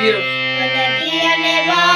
love you.